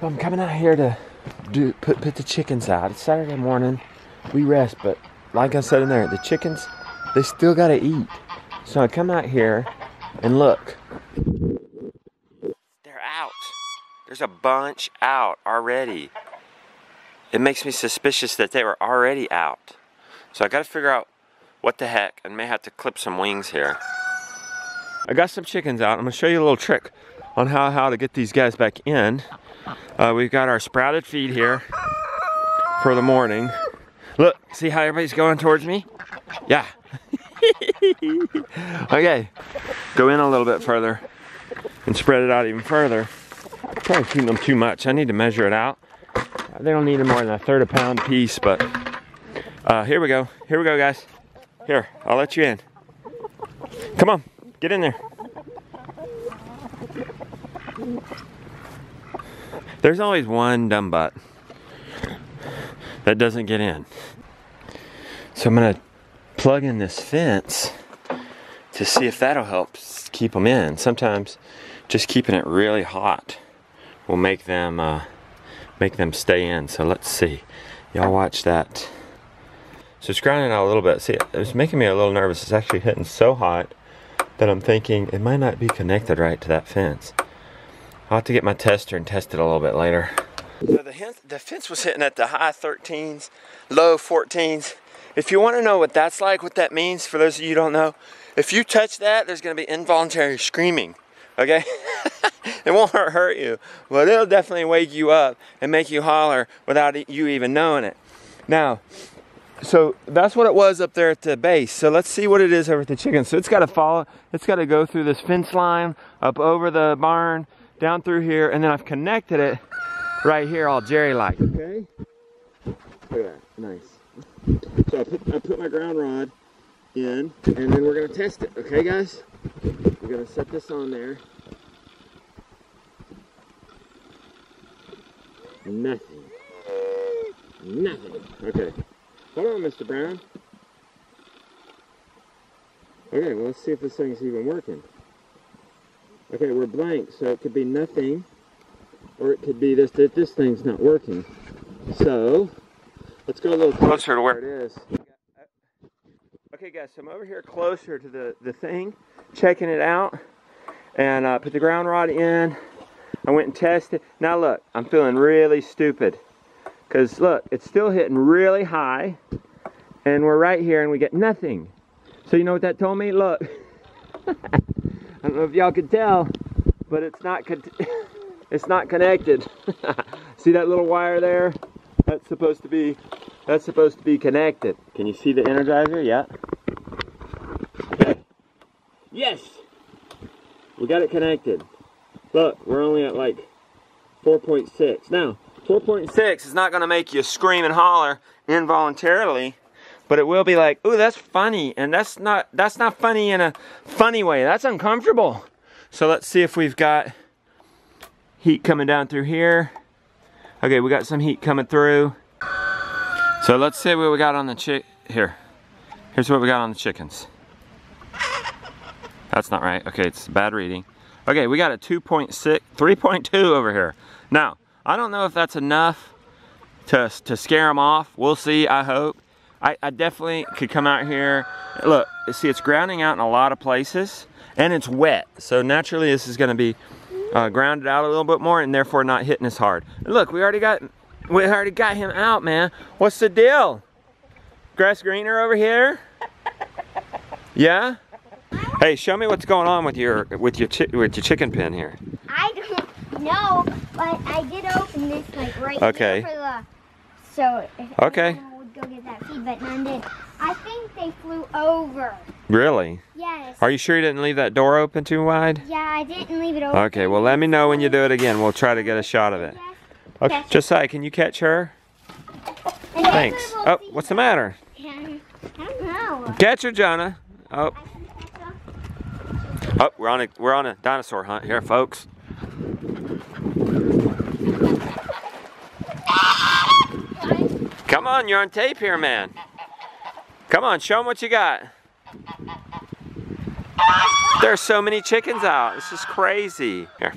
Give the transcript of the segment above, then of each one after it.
So I'm coming out here to do put put the chickens out. It's Saturday morning. We rest, but like I said in there, the chickens they still gotta eat. So I come out here and look. They're out. There's a bunch out already. It makes me suspicious that they were already out. So I gotta figure out what the heck and may have to clip some wings here. I got some chickens out. I'm gonna show you a little trick on how, how to get these guys back in. Uh, we've got our sprouted feed here for the morning. Look, see how everybody's going towards me? Yeah. okay, go in a little bit further and spread it out even further. Probably feeding them too much. I need to measure it out. They don't need more than a third a pound piece, but uh, here we go. Here we go, guys. Here, I'll let you in. Come on, get in there. There's always one dumb butt that doesn't get in. So I'm gonna plug in this fence to see if that'll help keep them in. Sometimes just keeping it really hot will make them uh, make them stay in. So let's see. Y'all watch that. So it's grounding out a little bit. See, it's making me a little nervous. It's actually hitting so hot that I'm thinking it might not be connected right to that fence. I'll have to get my tester and test it a little bit later. So the, the fence was hitting at the high 13s, low 14s. If you want to know what that's like, what that means, for those of you don't know, if you touch that, there's going to be involuntary screaming, okay? it won't hurt you, but it'll definitely wake you up and make you holler without you even knowing it. Now, so that's what it was up there at the base. So let's see what it is over at the chicken. So it's got to follow, it's got to go through this fence line, up over the barn, down through here, and then I've connected it right here all jerry-like, okay? Look at that, nice. So I put, I put my ground rod in, and then we're gonna test it, okay guys? We're gonna set this on there. Nothing. Nothing. Okay. Hold on, Mr. Brown. Okay, well, let's see if this thing's even working. Okay, we're blank, so it could be nothing, or it could be this, that this thing's not working. So, let's go a little closer to where it is. Okay guys, so I'm over here closer to the, the thing, checking it out, and uh, put the ground rod in. I went and tested. Now look, I'm feeling really stupid. Because look, it's still hitting really high, and we're right here and we get nothing. So you know what that told me? Look. I don't know if y'all can tell, but it's not it's not connected. see that little wire there? That's supposed to be that's supposed to be connected. Can you see the energizer? Yeah. Okay. Yes. We got it connected. Look, we're only at like 4.6. Now, 4.6 is not going to make you scream and holler involuntarily but it will be like, "Ooh, that's funny," and that's not that's not funny in a funny way. That's uncomfortable. So let's see if we've got heat coming down through here. Okay, we got some heat coming through. So let's see what we got on the chick here. Here's what we got on the chickens. That's not right. Okay, it's bad reading. Okay, we got a 2.6, 3.2 over here. Now, I don't know if that's enough to, to scare them off. We'll see, I hope. I, I definitely could come out here. Look, see it's grounding out in a lot of places and it's wet. So naturally this is gonna be uh, grounded out a little bit more and therefore not hitting as hard. look, we already got we already got him out, man. What's the deal? Grass greener over here? Yeah? Hey, show me what's going on with your with your with your chicken pen here. I don't know, but I did open this like right okay. here for the so Okay go get that feed, but none did. I think they flew over. Really? Yes. Are you sure you didn't leave that door open too wide? Yeah, I didn't leave it open. Okay, well let me know when you do it again. We'll try to get a shot of it. Okay, Josiah, can you catch her? Thanks. Oh, what's the matter? I don't know. Catch her, Jonah. Oh. Oh, we're on a we're on a dinosaur hunt here, folks. Come on, you're on tape here, man. Come on, show them what you got. There's so many chickens out. This is crazy. Here.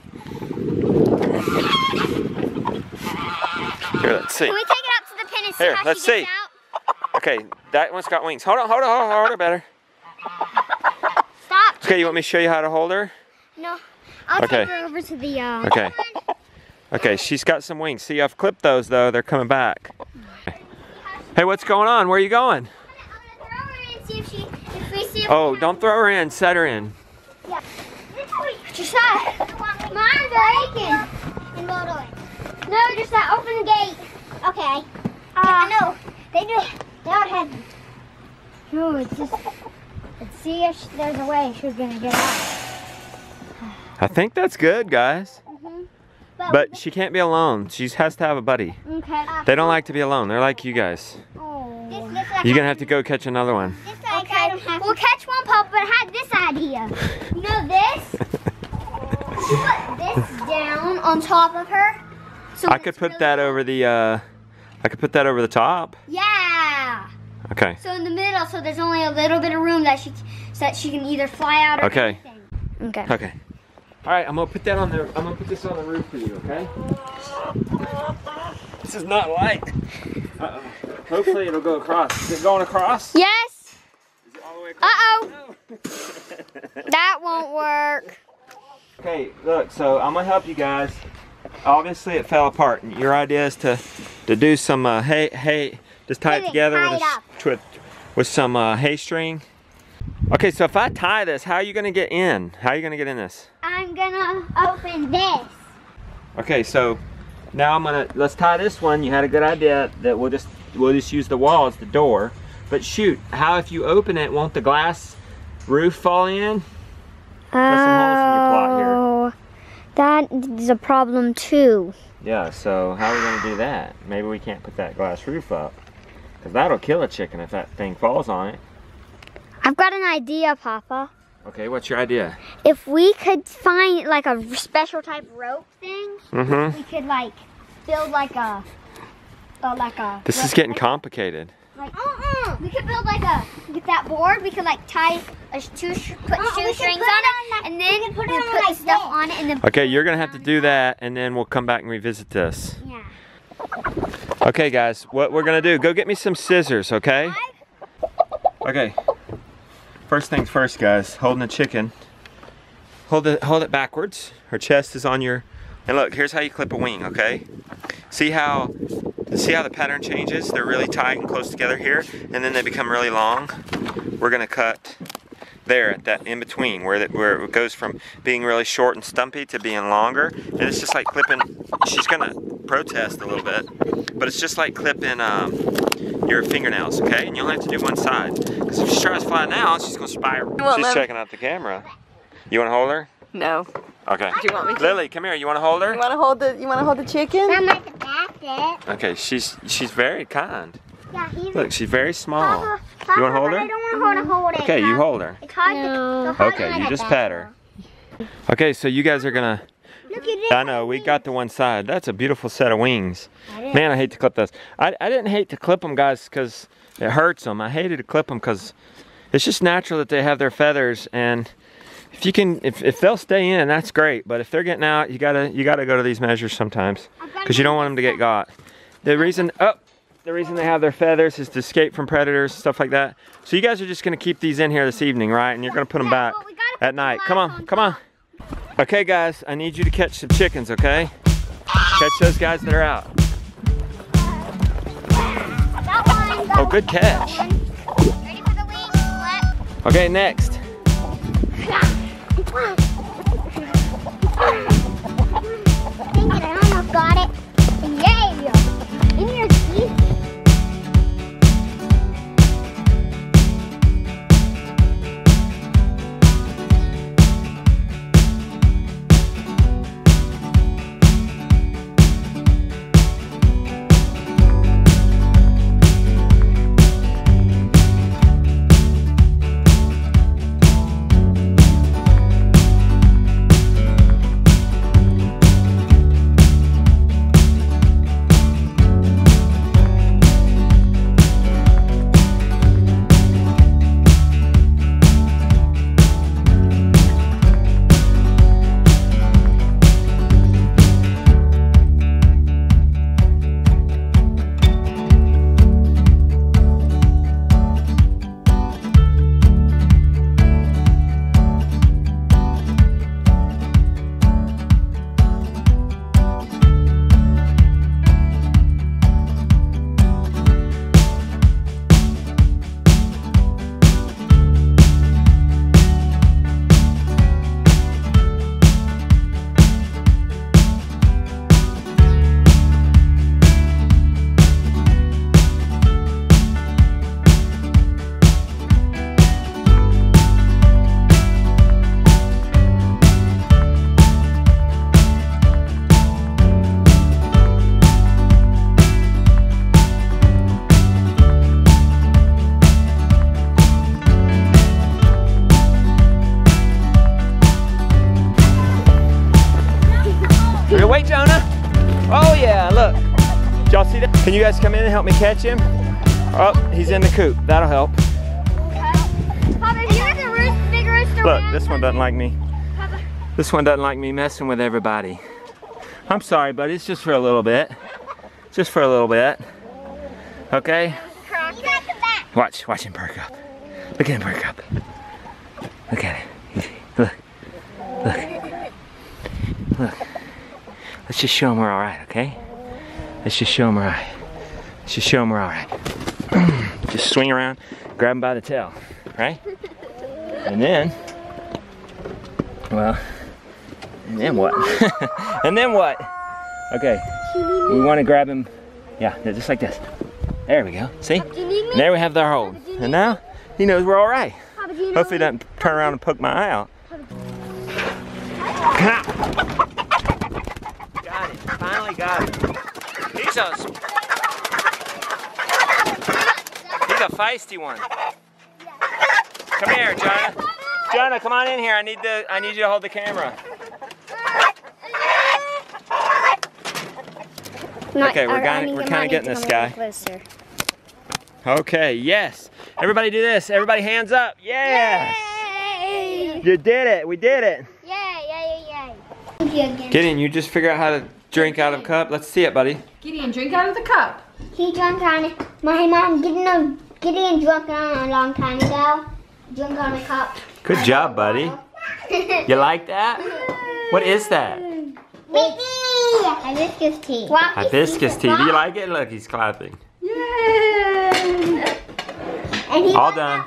Here, let's see. Can we take it up to the pen and see Here, how let's she gets see. out? Okay, that one's got wings. Hold on, hold on, hold on, hold her better. Stop. Okay, you want me to show you how to hold her? No. I'll Okay. take her over to the, uh... Okay. Okay, she's got some wings. See, I've clipped those though. They're coming back. Hey, what's going on? Where are you going? I'm gonna throw her in, see if she, if we Oh, don't throw her in. Set her in. Just that. Mine's bacon. No, just that. Open the gate. Okay. Uh, no, they do. They don't have. No, it's just. Let's see if sh- there's a way she's gonna get out. I think that's good, guys. But she can't be alone. She has to have a buddy. okay. They don't like to be alone. They're like you guys. Oh. You're gonna have to go catch another one. Okay. We'll catch one pup, but I had this idea. You know this? Put this down on top of her. So I could put really- that over the. Uh, I could put that over the top. Yeah. Okay. So in the middle, so there's only a little bit of room that she so that she can either fly out or Okay. anything. Okay. Okay. All right, I'm gonna put that on the. I'm gonna put this on the roof for you. Okay. This is not light. Uh-oh. Hopefully it'll go across. Is it going across? Yes. Is it all the way across? Uh-oh. No. That won't work. Okay, look, so I'm gonna help you guys. Obviously it fell apart. And your idea is to to do some uh, hay hay just tie it together with it a, with, with some uh, hay string. Okay, so if I tie this, how are you gonna get in? How are you gonna get in this? I'm gonna open this. Okay, so now I'm gonna let's tie this one. You had a good idea that we'll just we'll just use the wall as the door. But shoot, how if you open it, won't the glass roof fall in? Got some holes in your plot here. Oh, that is a problem too. Yeah, so how are we gonna do that? Maybe we can't put that glass roof up. Cause that'll kill a chicken if that thing falls on it. I've got an idea, Papa. Okay, what's your idea? If we could find like a special type rope thing, Mm-hmm. we could like build like a, uh, like a. This is getting complicated. Like, we could build like a with that board. We could like tie a sh- two sh- put shoestrings on it, and then we put, the stuff on it, and then. Okay, you're gonna have to do that and then we'll come back and revisit this. Yeah. Okay guys, what we're gonna do, go get me some scissors, okay? Okay. First things first, guys. Holding the chicken. Hold it hold it backwards. Her chest is on your and look, here's how you clip a wing, okay? See how see how the pattern changes? They're really tight and close together here, and then they become really long. We're gonna cut there at that in between where that where it goes from being really short and stumpy to being longer. And it's just like clipping she's gonna protest a little bit, but it's just like clipping um, your fingernails, okay? And you only have to do one side. Because if she tries to fly now, she's gonna spiral. won't She's let checking out the camera. You wanna hold her? No. Okay. Do you want me to? Lily, come here. You wanna hold her? You want to hold the? You want to hold the chicken? That might back it. Okay, she's she's very kind. Yeah, he's. Look, she's very small. Papa, You wanna hold her? I don't want to hold it. Okay, you hold her. It's hard to. it's hard Okay, you just back. pet her. Okay, so you guys are gonna. Look. I know we got the one side. That's a beautiful set of wings. Man, I hate to clip those. I, I didn't hate to clip them, guys, because it hurts them. I hated to clip them because it's just natural that they have their feathers, and if you can, if, if they'll stay in, that's great. But if they're getting out, you gotta you gotta go to these measures sometimes because you don't want them to get got. The reason, oh, the reason they have their feathers is to escape from predators, stuff like that. So you guys are just gonna keep these in here this evening, right? And you're gonna put them back well, we gotta put at night. Come on come on. Okay, guys, I need you to catch some chickens, okay? Catch those guys that are out. Oh, good catch. Okay, next. I almost got it. Yeah. In your teeth. Can you guys come in and help me catch him? Oh, he's in the coop. That'll help. Papa, if you had the roost, big rooster Look, this one doesn't like me. This one doesn't like me messing with everybody. I'm sorry, buddy. It's just for a little bit. Just for a little bit. Okay? you got the back. Watch, watch him perk up. Look at him perk up. Look at it. Easy. Look. Look. Look. Let's just show him we're alright, okay? Let's just show him we're alright. Just show him we're alright. just swing around, grab him by the tail, right? And then, well, and then what? and then what? Okay, we want to grab him, yeah, just like this. There we go. See? Do you need me? And there we have our hold. And now he knows we're all right. Papa, do you Hopefully he doesn't turn around and poke my eye out. got him. Finally got him. He's a he's a feisty one. Come here, Jonah. Jonah, come on in here. I need the I need you to hold the camera. Okay, we're kinda- we're kinda getting this guy. Closer. Okay, yes. Everybody do this. Everybody hands up. Yeah. Yay! You did it. We did it. Yay, yay, yay, Thank you again. Gideon, you just figure out how to drink out of a cup. Let's see it, buddy. Gideon, drink out of the cup. He drunk on it. My mom Gideon, Gideon drunk on a long time ago. Drunk on a cup. Good job, buddy. You like that? What is that? Hibiscus tea. Hibiscus tea. Do you like it? Look, he's clapping. Yay! And he All done.